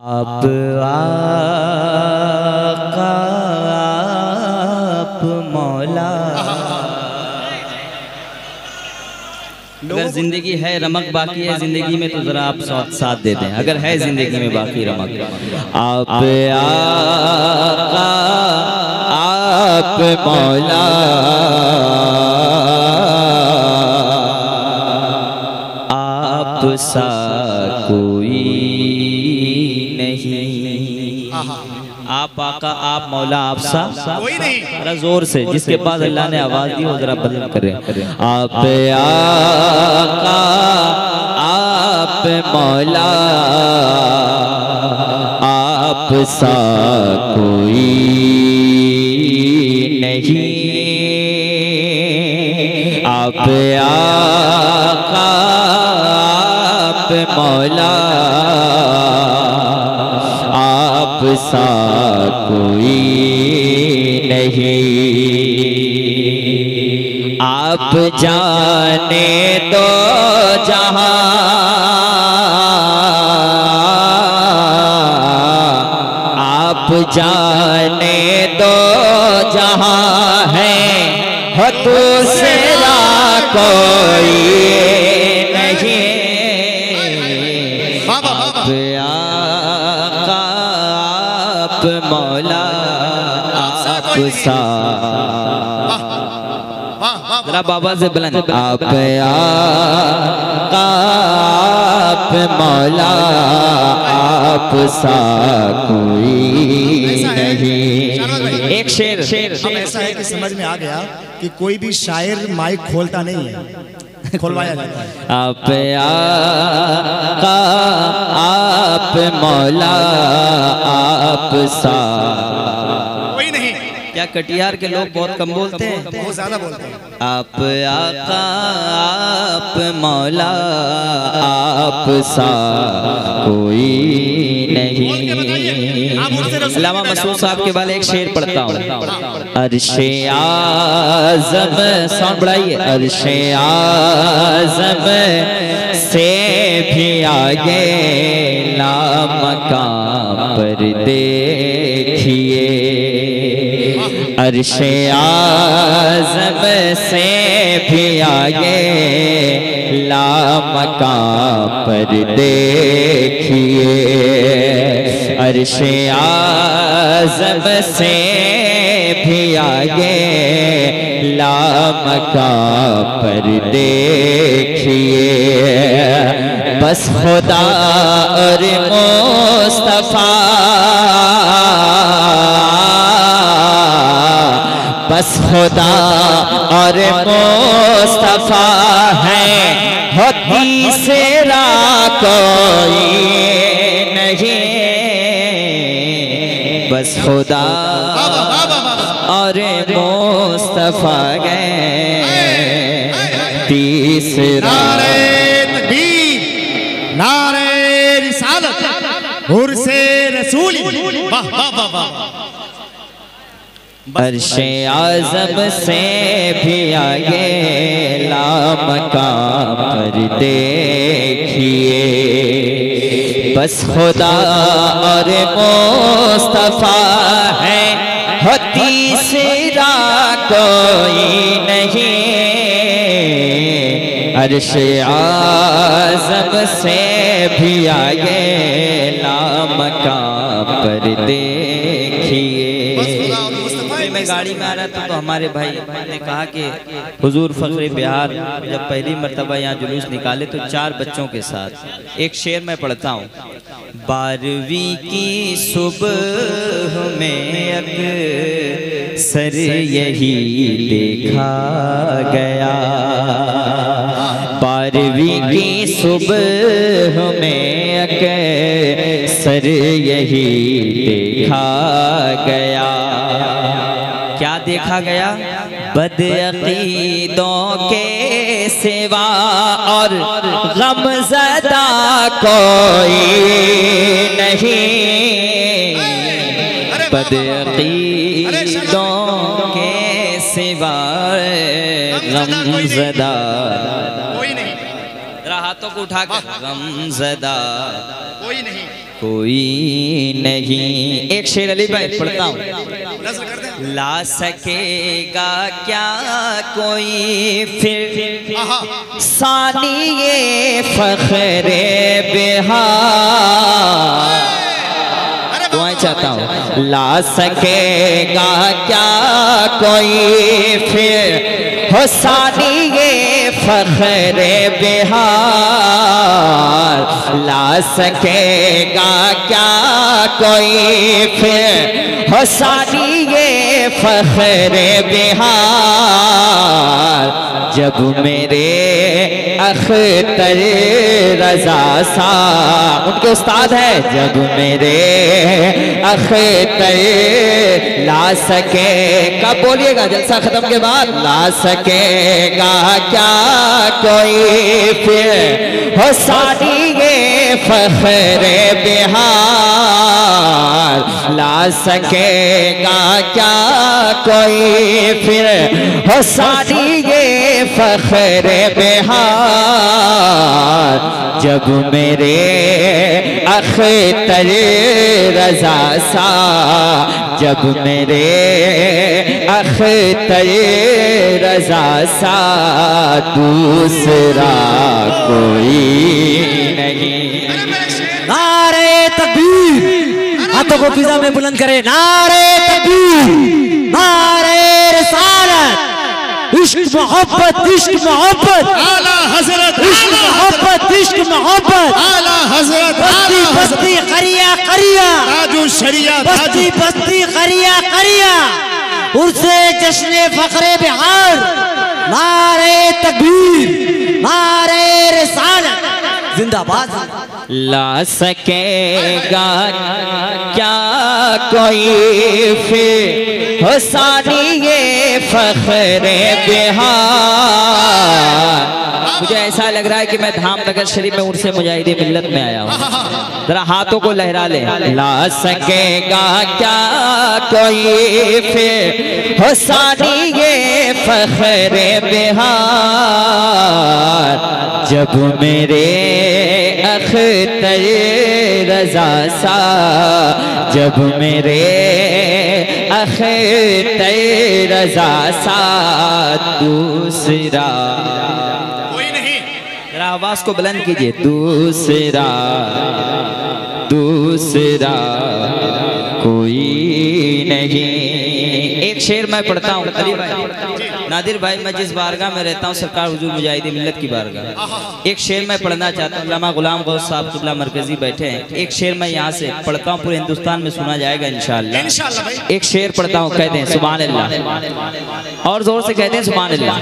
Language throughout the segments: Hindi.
आप आका आप मौला। अगर ज़िंदगी है रमक बाकी है ज़िंदगी में तो जरा आप साथ साथ दे दें। अगर है ज़िंदगी में बाकी रमक। आप आका आप मौला। आप सा कोई आप आका आप मौला आप सा कोई नहीं। जरा ज़ोर से जिसके पास अल्लाह ने आवाज़ दी वो जरा बदल करें। आप आका आप मौला आप सा कोई नहीं। आप आका आप मौला। सा कोई नहीं। आप जाने दो जहाँ। आप जाने दो जहाँ है हो दूसरा कोई मौला आप सा बाबा से बुलंद। आप आप मौला आप सा कोई नहीं। एक शेर। शेर ऐसा है कि समझ में आ गया कि कोई भी शायर माइक खोलता नहीं है। खोलवाया आप आप मौला आप सा क्या कटिहार के लोग बहुत कम बोलते हैं? बहुत ज़्यादा बोलते हैं। आप आका आप मौला आप सा कोई नहीं। लामा मसूद साहब के वाले एक शेर पढ़ता हूँ। अरशे आज़म साउंड बढ़ाइए। अरशे आज़म से भी आगे लामकाम पर देखिए। अरशे आज़म से भी आगे, लामका पर देखिए। अरशे आज़म से भी आगे, लामका पर देखिए। बस खुदा और मुस्तफ़ा बस खुदा और मुस्तफ़ा है। हो तीसरा कोई नहीं। बस खुदा और मुस्तफ़ा गए तीसरा नारे रिसालत उर्से रसूली। वाह वाह वाह वाह। अरशे आज़म से भी आगे लामकाम पर देखिए। बस खुदा और मुस्तफ़ा है हो तीसरा कोई नहीं। अरशे आज़म से भी आगे लामकाम पर देखिए। फिर मैं गाड़ी में आ रहा था तो हमारे भाई ने कहा कि, हुजूर फखरे बिहार, जब पहली मरतबा यहाँ जुलूस निकाले तो चार बच्चों के साथ, एक शेर मैं पढ़ता हूँ, बारहवीं की सुबह में अक सर यही देखा गया, बारहवीं की सुबह में अक सर यही देखा गया। देखा गया। बदअकीदों के सिवा और गमजदा कोई नहीं। बदअकीदों के सिवा गमजदा कोई नहीं। जरा हाथों को उठा कर। गमजदा कोई नहीं। कोई नहीं। एक शेर अली भाई पढ़ता हूँ। ला सकेगा क्या कोई फिर? सानिए सानी ये फखरे बिहार दुआएँ चाहता हूँ। ला सकेगा क्या कोई फिर? हो सानी ये फखरे बिहार। ला सकेगा क्या कोई फिर? हो सानी ये फखरे बिहार। जब मेरे अख्तर रजा सा। उनके उस्ताद है जब मेरे। अख्तर ला सके कब बोलिएगा, जलसा खत्म के बाद। ला सकेगा क्या कोई फिर? हो ये फखरे बिहार। ला सकेगा क्या कोई फिर? हो सानी ये फखरे बिहार। जब मेरे अख्तर रजा सा। जब मेरे अख्तर रजा सा। दूसरा कोई नहीं। नारे तकबीर। हाथों को फिजा में बुलंद करे। नारे तकबीर। नारे रिसालत। इश्क मोहब्बत इश्क मोहब्बत। आला हज़रत इश्क मोहब्बत इश्क मोहब्बत। आला हज़रत बस्ती बस्ती करिया करिया। ताजु शरिया बस्ती बस्ती करिया करिया। उर्से जश्न फखरे बिहार। नारे तकबीर। जिंदाबाद। ला सकेगा क्या कोई फिर सानी ये फखरे बिहार मुझे ऐसा लग रहा है कि मैं धाम नगर शरीफ में उनसे मुजाहिदी मिल्लत में आया हूँ। जरा हाथों को लहरा ले। ला सकेगा क्या कोई फिर सानी ये फखरे बिहार जब मेरे अख्तर रजा सा जब मेरे अख्तर रजा सा दूसरा। कोई नहीं। आवाज़ को बुलंद कीजिए। दूसरा दूसरा। कोई नहीं। एक शेर मैं पढ़ता हूँ नादिर भाई मैं जिस बारगाह में रहता हूँ सरकार हुजूर मुजाहिदी मिलत की बारगाह। एक शेर मैं पढ़ना चाहता हूँ गुलाम गौस साहब किबला मरकजी बैठे हैं। एक शेर मैं यहाँ से पढ़ता हूँ पूरे हिंदुस्तान में सुना जाएगा इंशाल्लाह। एक शेर पढ़ता हूँ कहते हैं अल्लाह और ज़ोर से कहते हैं अल्लाह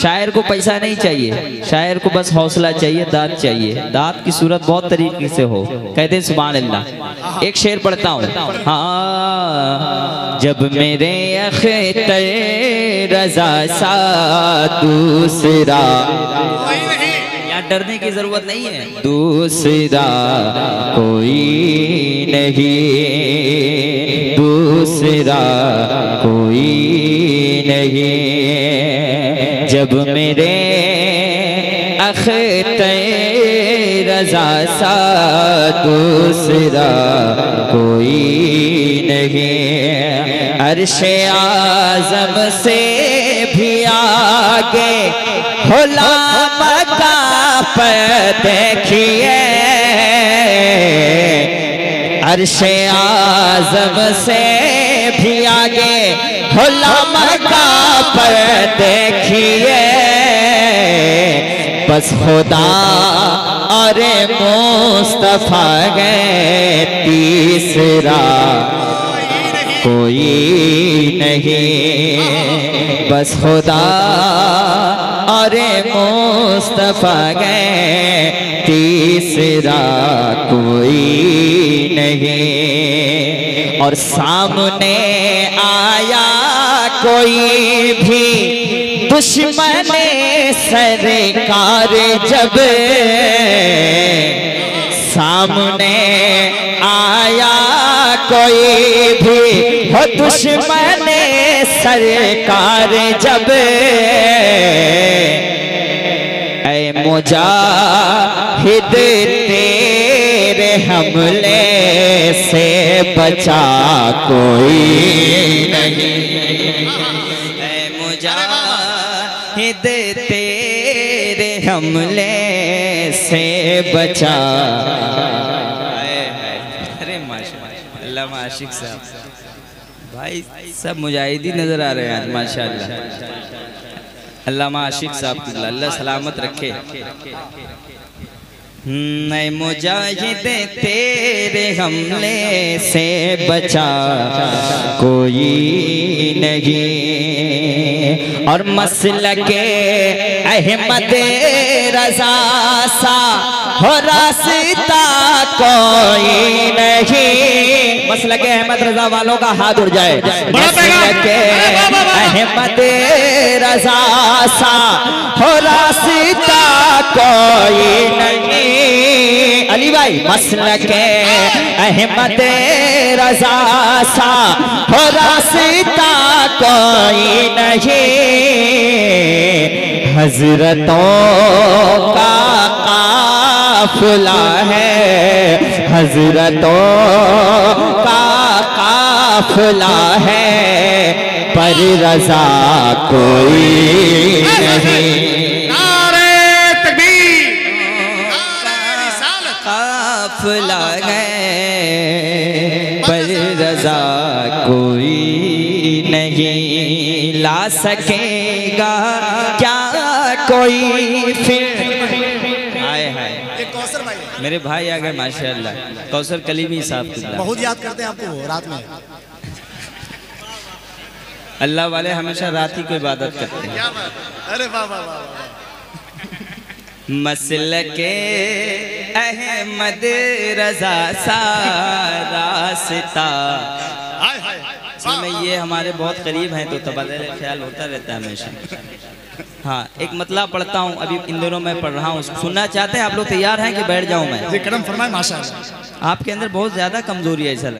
शायर को पैसा नहीं चाहिए शायर को बस हौसला चाहिए दाद चाहिए। दाद की सूरत बहुत तरीके से हो कहते हैं अल्लाह एक शेर पढ़ता हूँ। हाँ जब मेरे अख्तर रजा सा दूसरा। यहाँ डरने की ज़रूरत नहीं है। दूसरा कोई नहीं। दूसरा कोई नहीं। जब मेरे अख्तर रजा सा दूसरा कोई नहीं। अरशे आज़म से भी आगे होला पर देखिए। अरशे आज़म से भी आगे होला मका पर देखिए। बस खुदा और मुस्तफ़ा गए तीसरा कोई नहीं। बस खुदा और मुस्तफ़ा गए तीसरा कोई नहीं। और सामने आया कोई भी, दुश्मन सरकार जब। सामने आया कोई भी दुश्मन सरकार जब ऐ मुजाहिद तेरे हमले से बचा कोई नहीं। ऐ मुजाहिद तेरे हमले से बचा। अरे माशा अल्लाह आशिक साहब भाई, सब मुजाहिदी नज़र आ रहे हैं आज, माशाल्लाह। अल्लामा आशिक साहब अल्लाह सलामत रखे। मैं मुजाहिद तेरे हमले से बचा कोई नहीं। और मसल के अहमद रजा सा हो रास्ता कोई के अहमद रजा वालों का हाथ उड़ जाए। अहमद रजा सा हो रास्ता कोई नहीं। अली भाई मसल के अहमद रजा सा हो रास्ता कोई नहीं। हजरतों का काफिला है हजरतों का काफिला है पर रजा कोई नहीं। है पर रजा कोई नहीं। ला सकेगा क्या कोई फिर हाय हाय ये कौसर भाई है। मेरे भाई आ गए माशाल्लाह। कौसर कलीमी साहब बहुत याद करते हैं आपको रात में। अल्लाह वाले हमेशा रात ही को इबादत करते हैं। अरे मसल के अहमद रजा सा रास्ता असल में ये हमारे बहुत करीब हैं तो तबादला ख्याल होता रहता है हमेशा हाँ एक मतलब पढ़ता हूँ अभी इन दोनों में पढ़ रहा हूँ सुनना चाहते हैं आप लोग तैयार हैं कि बैठ जाऊँ मैं जी फरमाए माशा आपके अंदर बहुत ज़्यादा कमज़ोरी है ऐसा है।